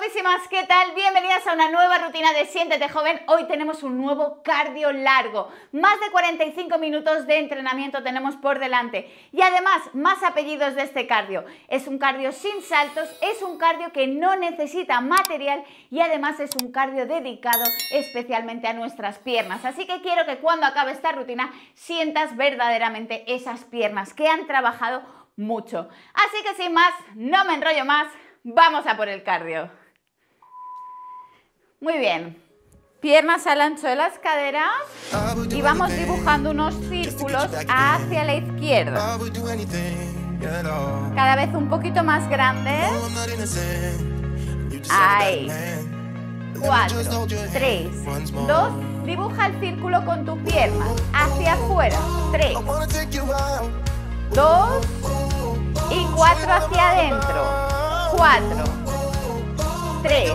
guapísimas, ¿qué tal? Bienvenidas a una nueva rutina de Siéntete Joven. Hoy tenemos un nuevo cardio largo. Más de 45 minutos de entrenamiento tenemos por delante. Y además, más apellidos de este cardio. Es un cardio sin saltos, es un cardio que no necesita material y además es un cardio dedicado especialmente a nuestras piernas. Así que quiero que cuando acabe esta rutina sientas verdaderamente esas piernas que han trabajado mucho. Así que sin más, no me enrollo más, vamos a por el cardio. Muy bien. Piernas al ancho de las caderas y vamos dibujando unos círculos hacia la izquierda. Cada vez un poquito más grandes. Ahí. Cuatro, tres, dos. Dibuja el círculo con tu pierna hacia afuera. Tres, dos y cuatro hacia adentro. Cuatro, tres,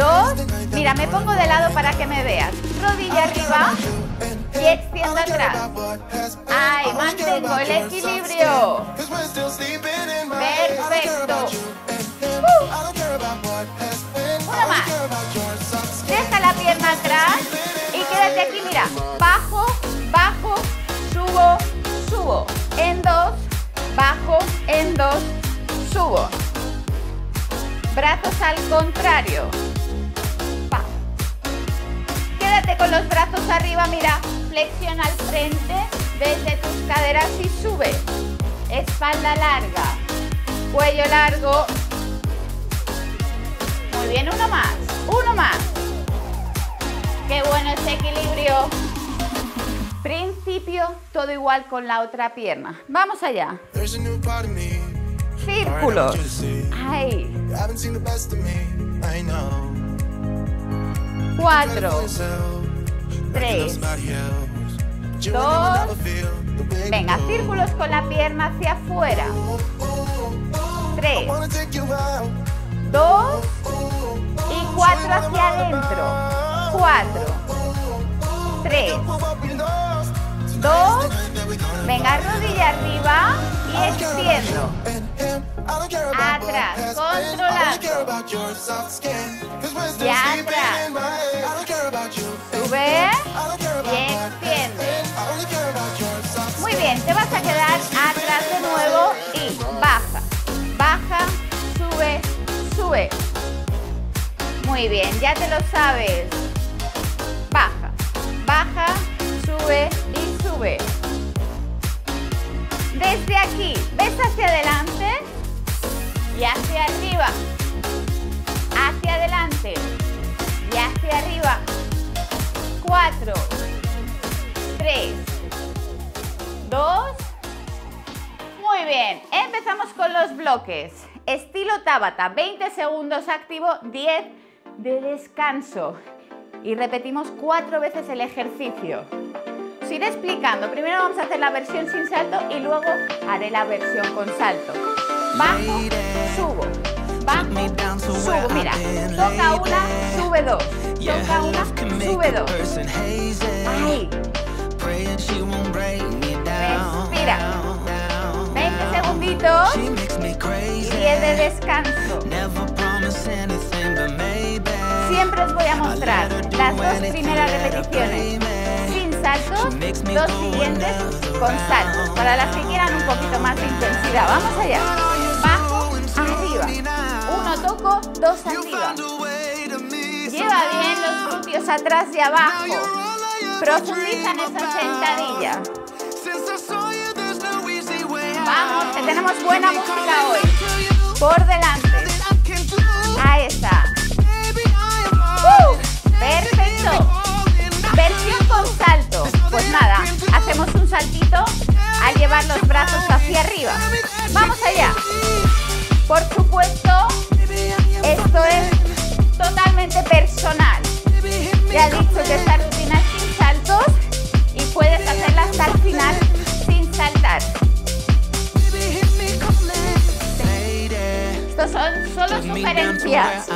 dos. Mira, me pongo de lado para que me veas. Rodilla arriba y extiendo atrás. Ahí, mantengo el equilibrio. Perfecto. Uh. Uno más. Deja la pierna atrás y quédate aquí, mira. Bajo, bajo, subo, subo. En dos, bajo, en dos, subo. Brazos al contrario. Con los brazos arriba, mira, flexiona al frente desde tus caderas y sube. Espalda larga, cuello largo. Muy bien, uno más, uno más. Qué bueno este equilibrio. Principio, todo igual con la otra pierna. Vamos allá. Círculos. Ahí. 4, 3, 2, venga, círculos con la pierna hacia afuera. 3, 2 y 4 hacia adentro. 4, 3, 2, venga, rodilla arriba extiendo. Atrás, controlando. Y atrás. Sube y extiende. Muy bien, te vas a quedar atrás de nuevo y baja. Baja, sube, sube. Muy bien, ya te lo sabes. Baja, baja, sube y sube. Desde aquí, ves hacia adelante y hacia arriba. Hacia adelante y hacia arriba. Cuatro, tres, dos. Muy bien, empezamos con los bloques. Estilo Tabata, 20 segundos activo, 10 de descanso. Y repetimos cuatro veces el ejercicio. Os iré explicando. Primero vamos a hacer la versión sin salto y luego haré la versión con salto. Bajo, subo. Bajo, subo. Mira, toca una, sube dos. Toca una, sube dos. Ahí. Respira. 20 segunditos y 10 de descanso. Siempre os voy a mostrar las dos primeras repeticiones saltos, dos siguientes con saltos, para las que quieran un poquito más de intensidad. Vamos allá. Bajo, arriba. Uno toco, dos arriba. Lleva bien los glúteos atrás y abajo. Profundiza en esa sentadilla. Vamos, que tenemos buena música hoy. Por delante. Ahí está. ¡Uh! Perfecto. Versión con salto. Pues nada, hacemos un saltito al llevar los brazos hacia arriba. Vamos allá. Por supuesto, esto es totalmente personal. Ya he dicho que esta rutina es sin saltos y puedes hacerla hasta el final sin saltar. Estos son solo sugerencias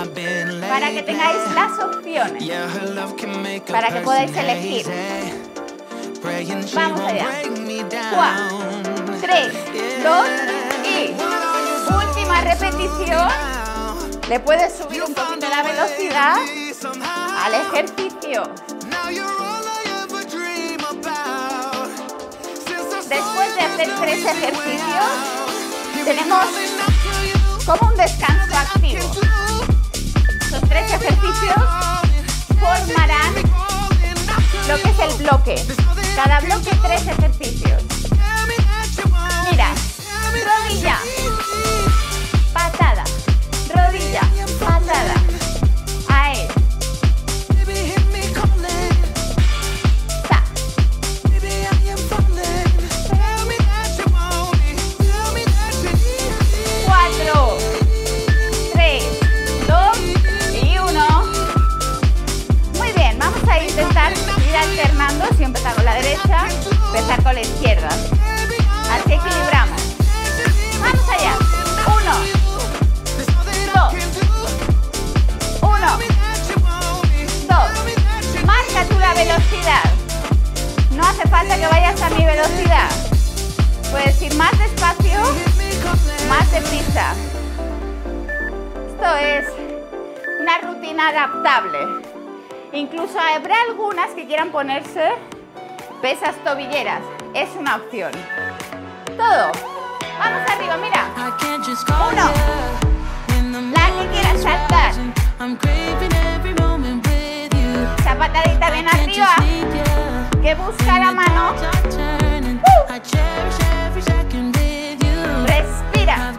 para que tengáis las opciones, para que podáis elegir. Vamos allá. Cuatro, tres, dos y última repetición. Le puedes subir un poquito la velocidad al ejercicio. Después de hacer tres ejercicios, tenemos como un descanso activo. Tres ejercicios formarán lo que es el bloque. Cada bloque tres ejercicios. Mira, rodilla, patada, rodilla, patada. Empezar con la izquierda. Así equilibramos. Vamos allá. Uno, dos, uno, dos. Marca tú la velocidad. No hace falta que vayas a mi velocidad. Puedes ir más despacio, más deprisa. Esto es una rutina adaptable. Incluso habrá algunas que quieran ponerse pesas tobilleras. Es una opción. Todo. Vamos arriba, mira. Uno. La que quiera saltar. Esa patadita bien arriba. Que busca la mano. Respira.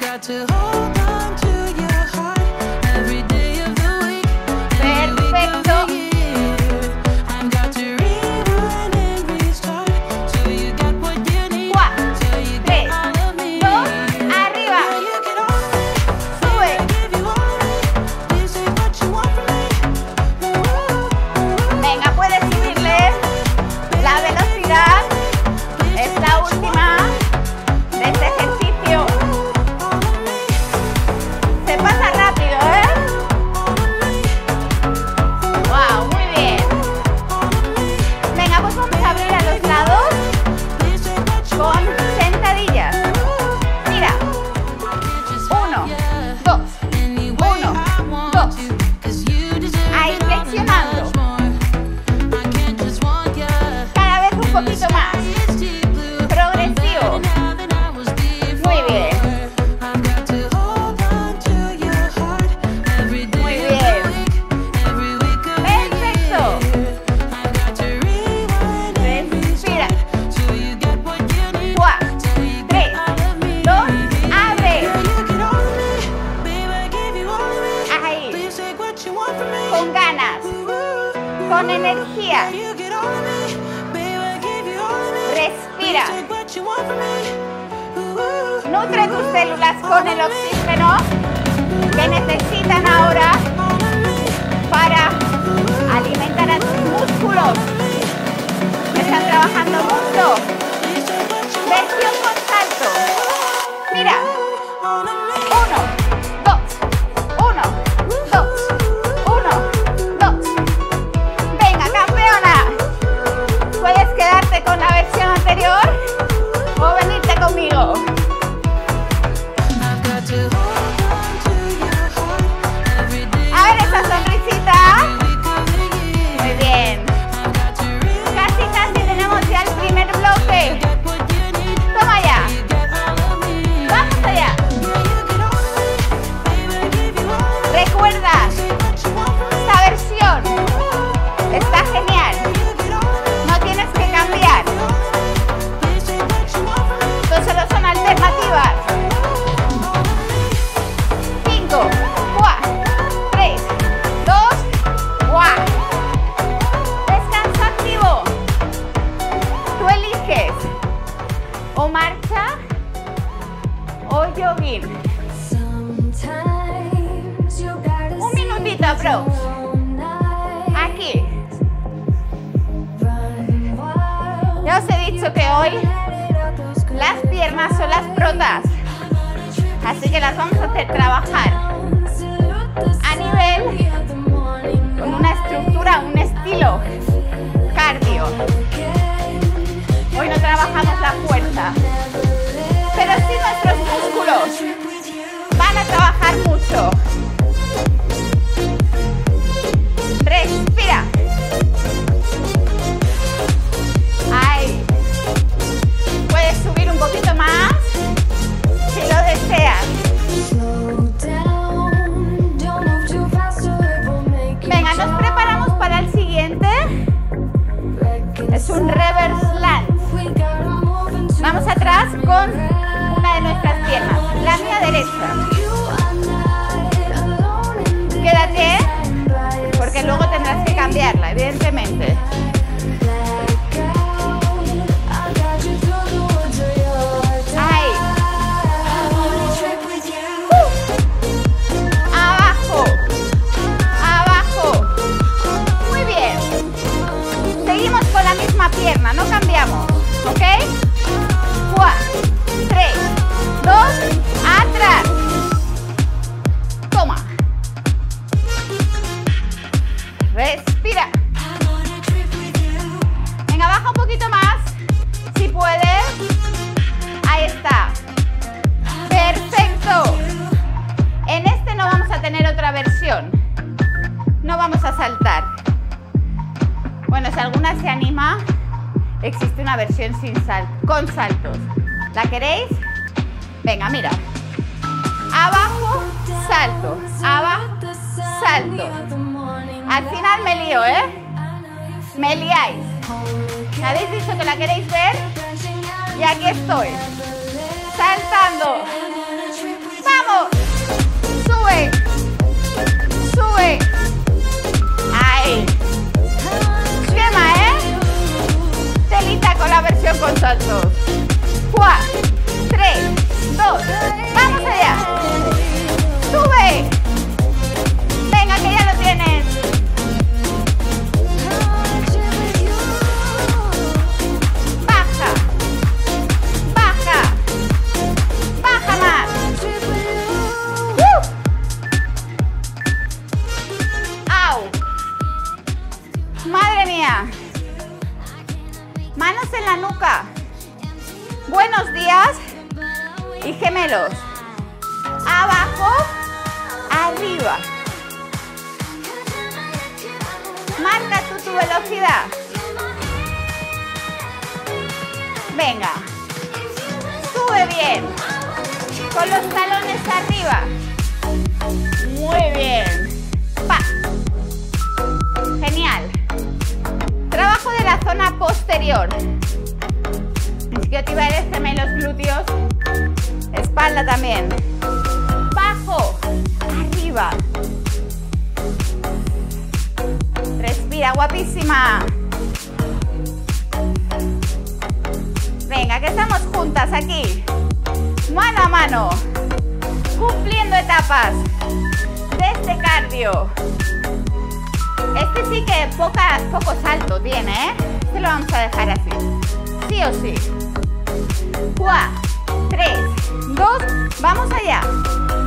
Vamos allá.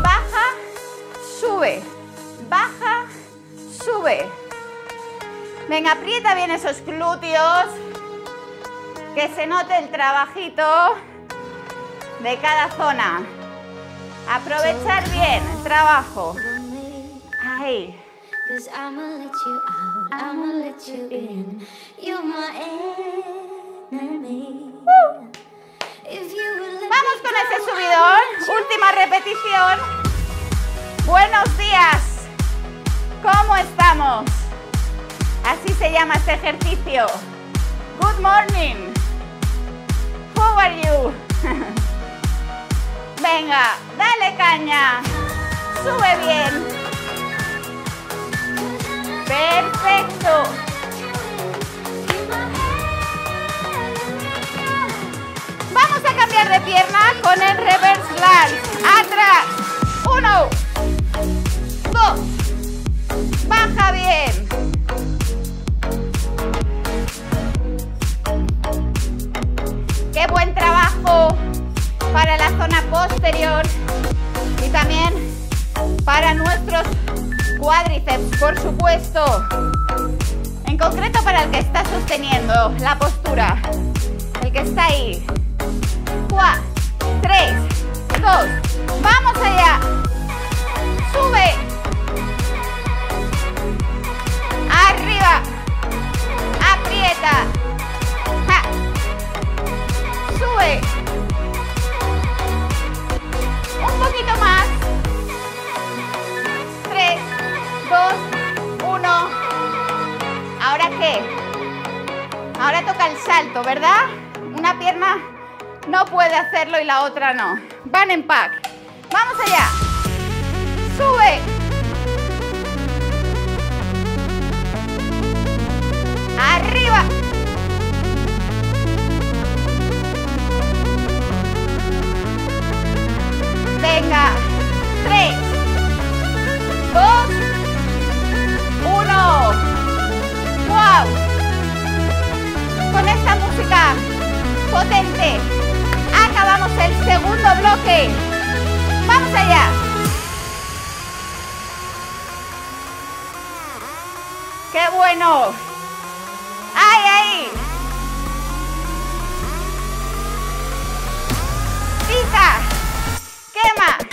Baja, sube. Baja, sube. Venga, aprieta bien esos glúteos. Que se note el trabajito de cada zona. Aprovechar bien el trabajo. Ahí. Vamos con ese subidón. Última repetición. Buenos días. ¿Cómo estamos? Así se llama este ejercicio. Good morning. How are you? Venga, dale caña. Sube bien. Perfecto. Vamos a cambiar de pierna con el reverse lunge. Atrás. Uno. Dos. Baja bien. Qué buen trabajo para la zona posterior y también para nuestros Cuádriceps, por supuesto. En concreto para el que está sosteniendo la postura. El que está ahí. 4, 3, 2. Vamos allá. Sube. Arriba. Aprieta. Sube. Un poquito más. 2, 1. ¿Ahora qué? Ahora toca el salto, ¿verdad? Una pierna no puede hacerlo y la otra no. Van en pack. Vamos allá. Sube. Arriba. Venga. Tres. Dos. Uno. ¡Wow! Con esta música potente el segundo bloque. ¡Vamos allá! ¡Qué bueno! ¡Ay, ay! ¡Pica! ¡Quema!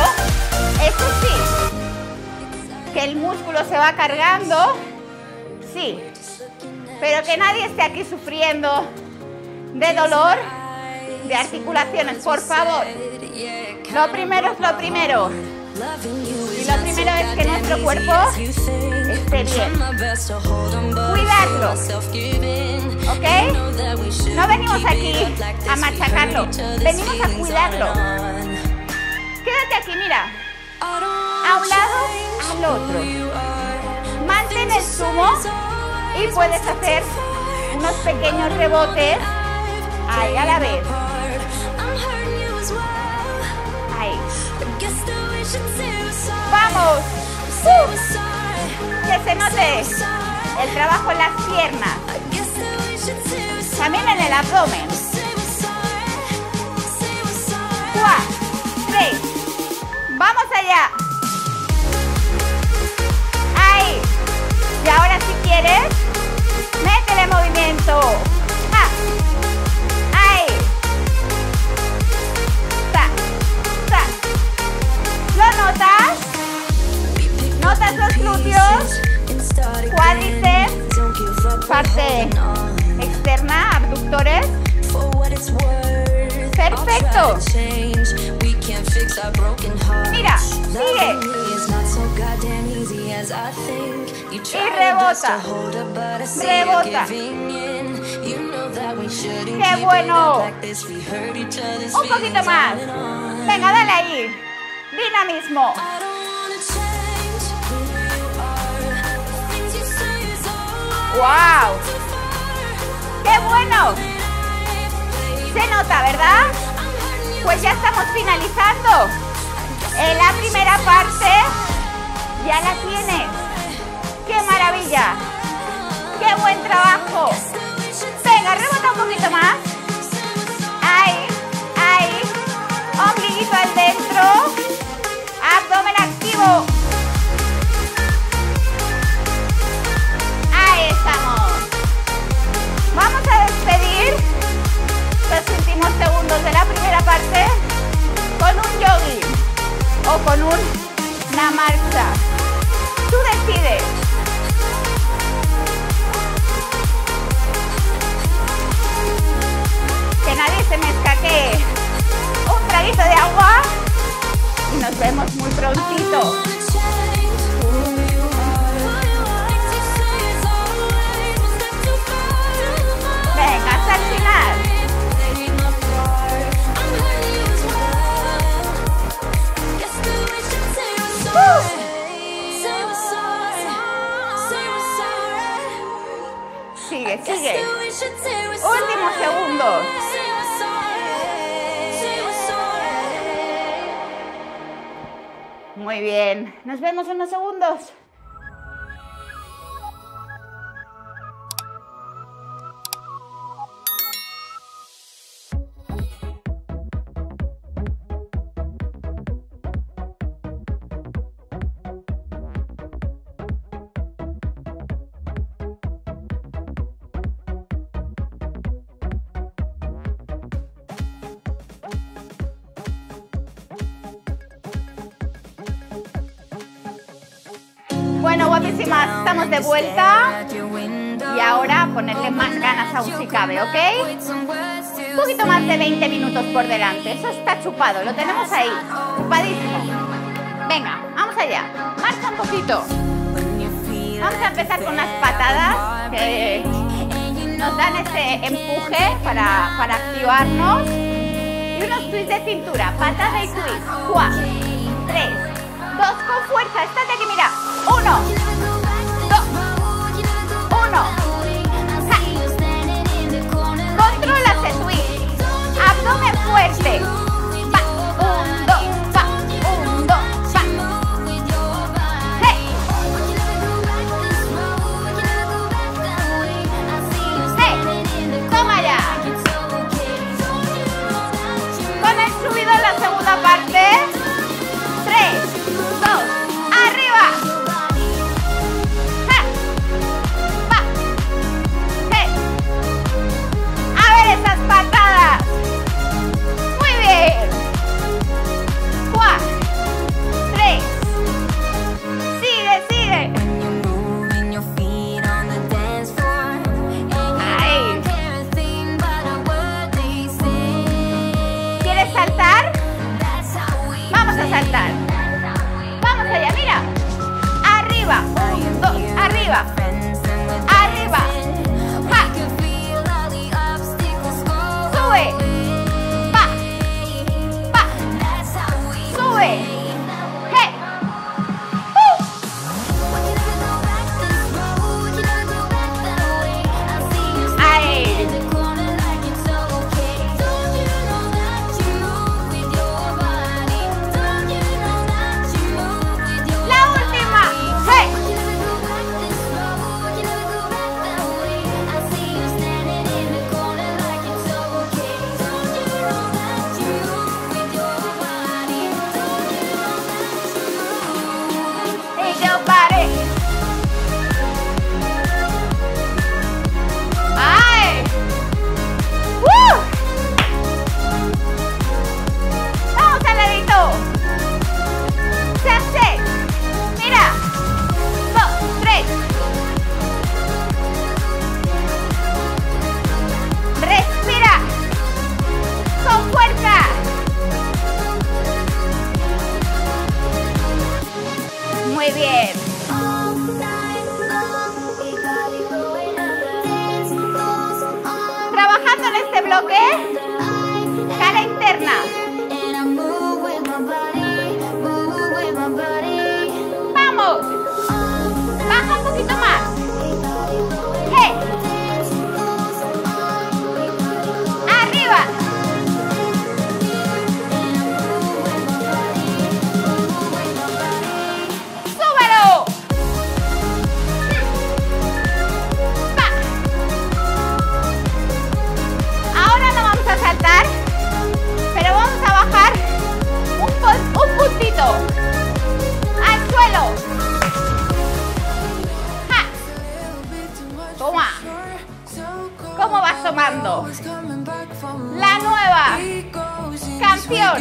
eso sí, que el músculo se va cargando, sí, pero que nadie esté aquí sufriendo de dolor de articulaciones, por favor. Lo primero es lo primero. Y lo primero es que nuestro cuerpo esté bien. Cuidarlo. ¿Ok? No venimos aquí a machacarlo, venimos a cuidarlo. Aquí, mira. A un lado, al otro. Mantén el sumo y puedes hacer unos pequeños rebotes ahí a la vez. Ahí. Vamos. Que se note el trabajo en las piernas. También en el abdomen. Cuatro, tres. Vamos allá. Ahí. Y ahora si quieres, métele movimiento. Ahí. ¿Lo notas? ¿Notas los glúteos? Cuádriceps, parte externa, abductores. Perfecto. Sigue. Y rebota. Rebota. ¡Qué bueno! Un poquito más. Venga, dale ahí. Dinamismo. ¡Wow! ¡Qué bueno! Se nota, ¿verdad? Pues ya estamos finalizando. En la primera parte ya la tienes. ¡Qué maravilla! ¡Qué buen trabajo! Venga, rebota un poquito más. Ahí, ahí. Ombliguito al dentro. Abdomen activo. Ahí estamos. Vamos a despedir los últimos segundos de la primera parte con un yogi o con una marcha. Tú decides. Que nadie se me escaque. Un traguito de agua y nos vemos muy prontito. Nos vemos en unos segundos. De vuelta. Y ahora ponerle más ganas aún si cabe, ¿ok? Un poquito más de 20 minutos por delante. Eso está chupado, lo tenemos ahí. Chupadísimo. Venga, vamos allá. Marcha un poquito. Vamos a empezar con unas patadas que nos dan ese empuje para, para activarnos. Y unos twists de cintura. Patada y twist. Cuatro, tres, dos, con fuerza. Estate aquí, mira. Uno, fuerte.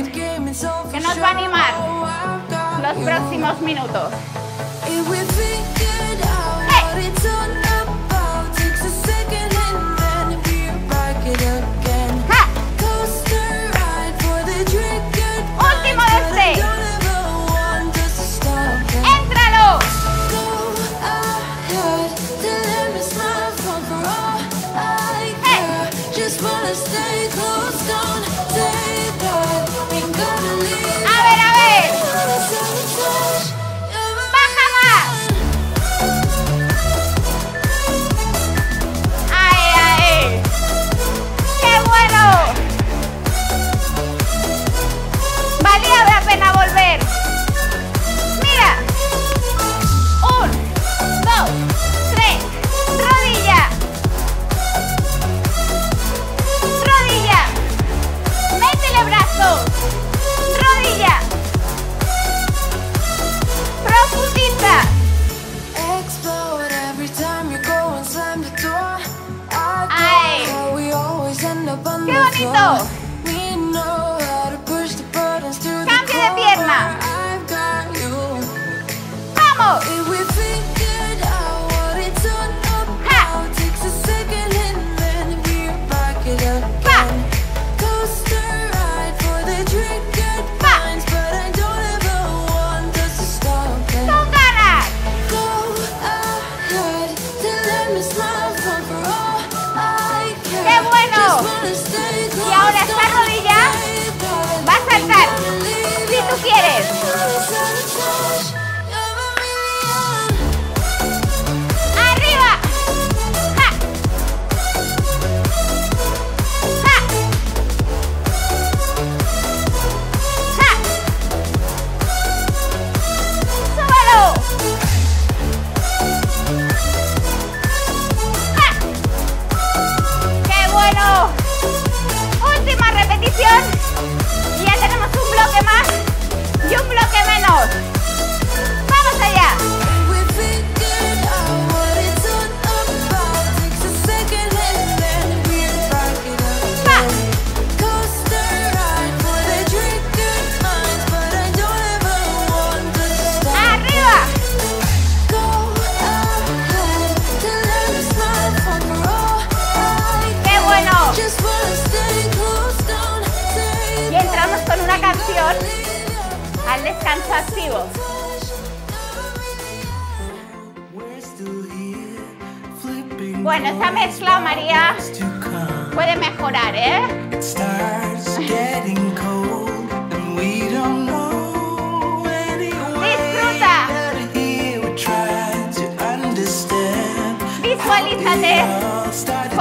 que nos va a animar los próximos minutos.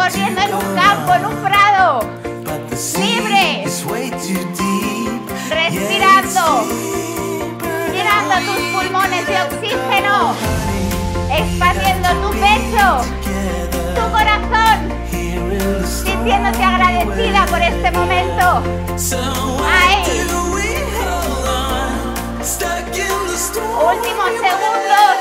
corriendo en un campo, en un prado, libre, respirando, llenando tus pulmones de oxígeno, expandiendo tu pecho, tu corazón, sintiéndote agradecida por este momento. Ahí. Últimos segundos.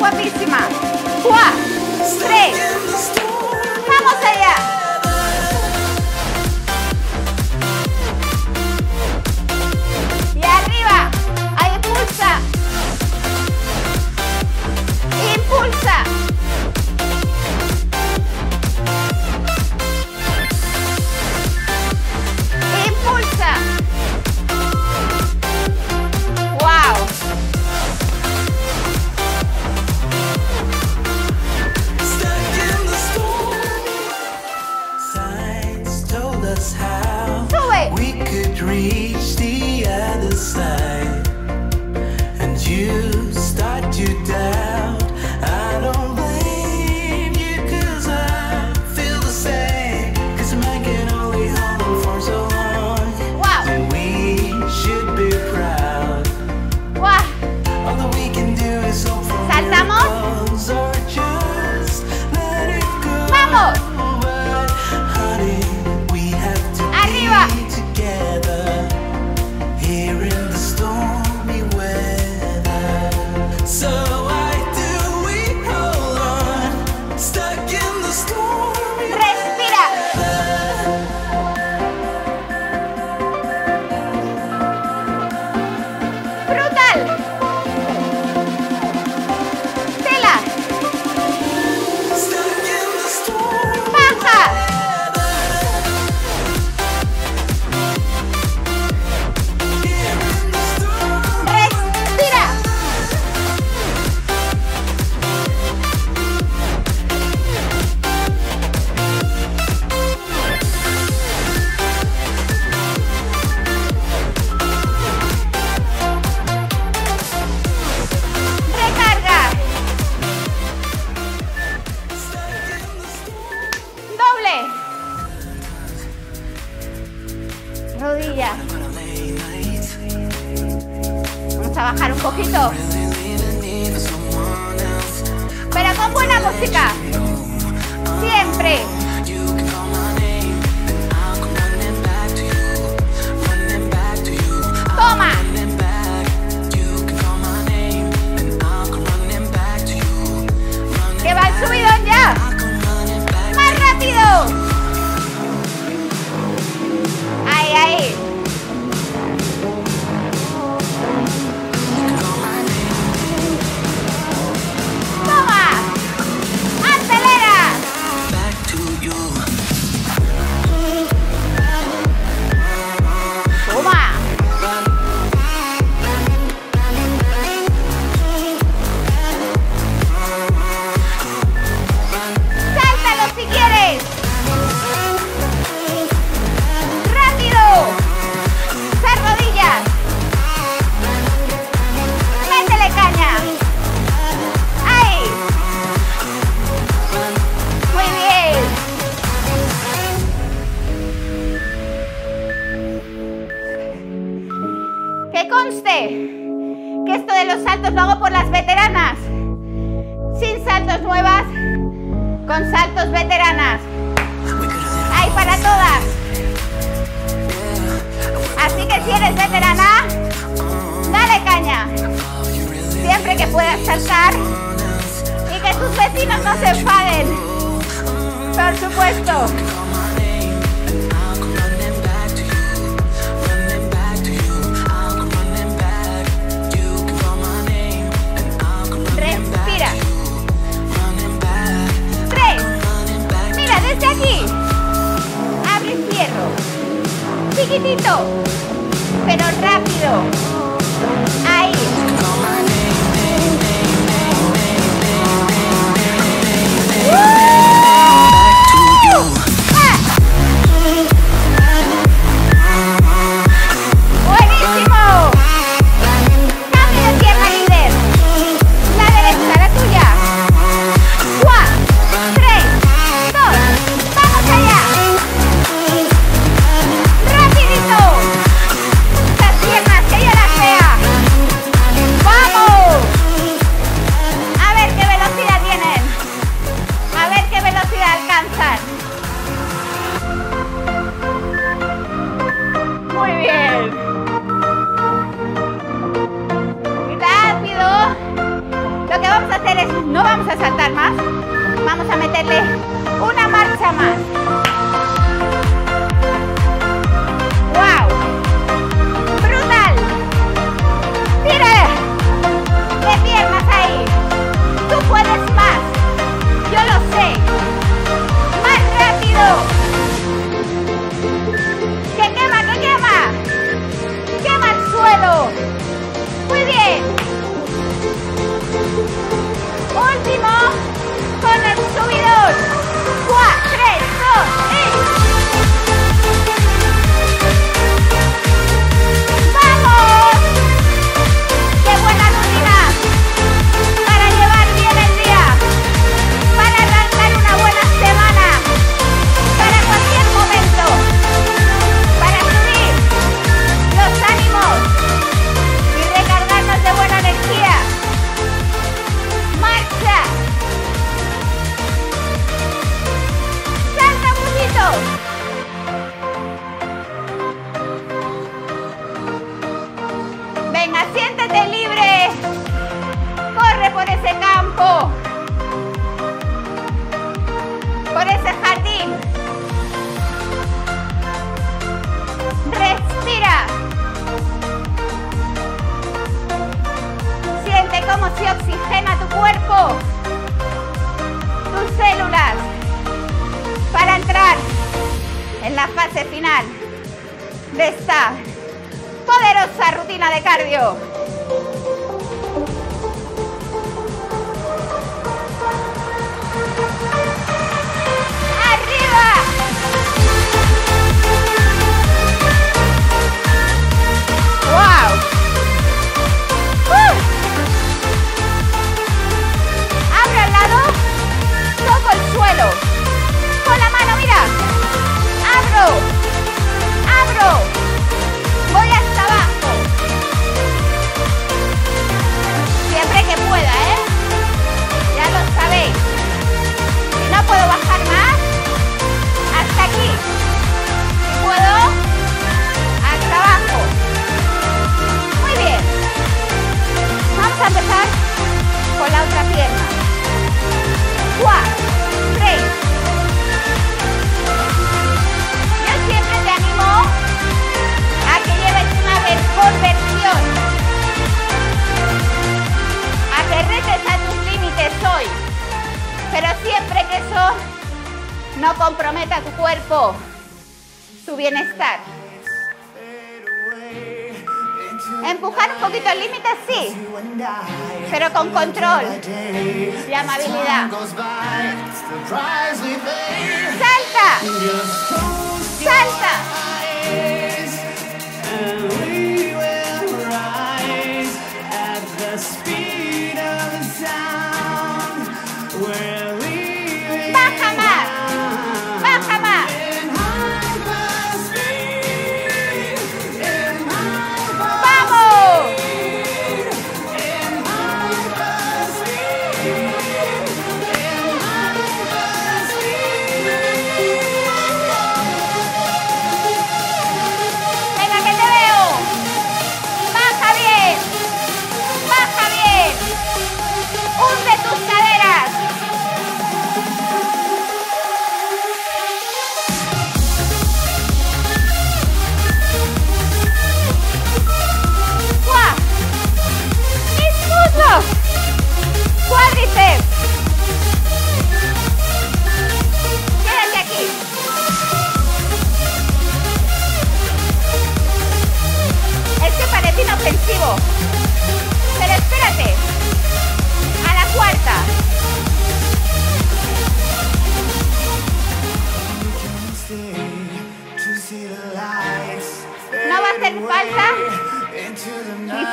guapísima. Juá, três, Vamos allá. puede acercar y que tus vecinos no se enfaden. Por supuesto. Mira. Mira, desde aquí. Abre y cierro. chiquitito, pero rápido. Ahí.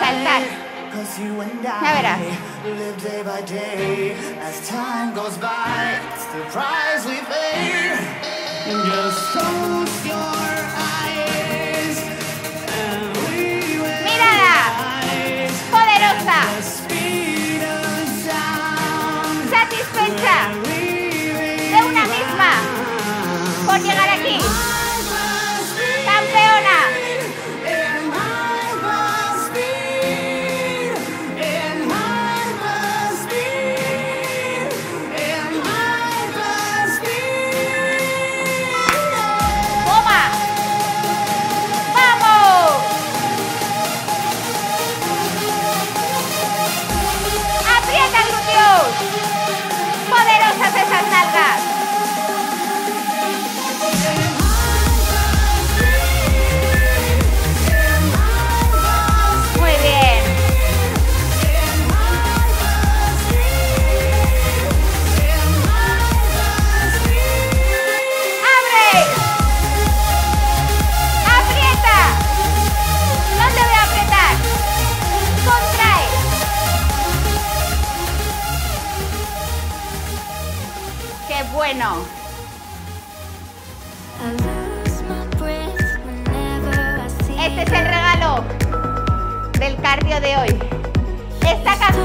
saltar. Ya verás. Mírala, poderosa.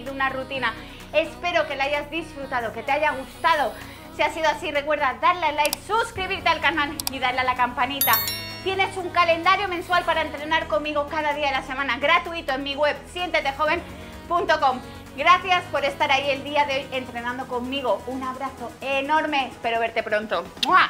de una rutina? Espero que la hayas disfrutado, que te haya gustado. Si ha sido así, recuerda darle al like, suscribirte al canal y darle a la campanita. Tienes un calendario mensual para entrenar conmigo cada día de la semana, gratuito en mi web, siéntetejoven.com. Gracias por estar ahí el día de hoy entrenando conmigo. Un abrazo enorme, espero verte pronto. ¡Mua!